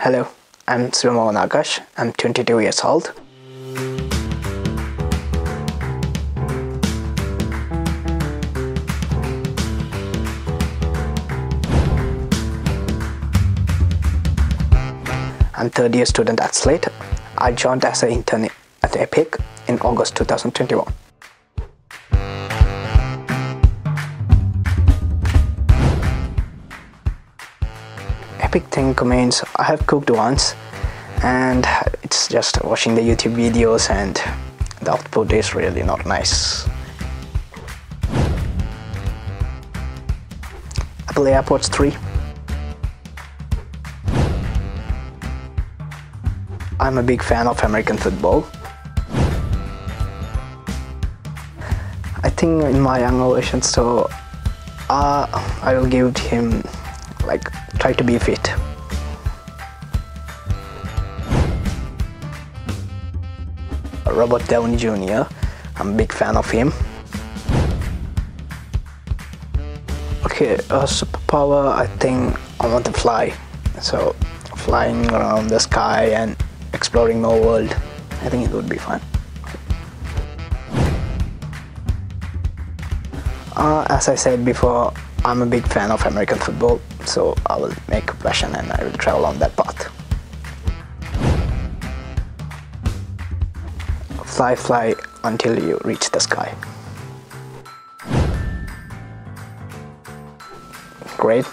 Hello, I'm Shivamohan Ahagaash. I'm 22 years old. I'm third year student at SLIIT. I joined as an intern at Epic in August 2021. Epic thing means I have cooked once and it's just watching the YouTube videos and the output is really not nice. Apple AirPods 3 I'm a big fan of American football. I think in my version, so uh, I will give him like try to be fit. Robert Downey Jr. I'm a big fan of him. Okay, uh, superpower. I think I want to fly. So flying around the sky and exploring more world. I think it would be fun. Uh, as I said before, I'm a big fan of American football, so I will make a passion and I will travel on that path. Fly, fly until you reach the sky. Great.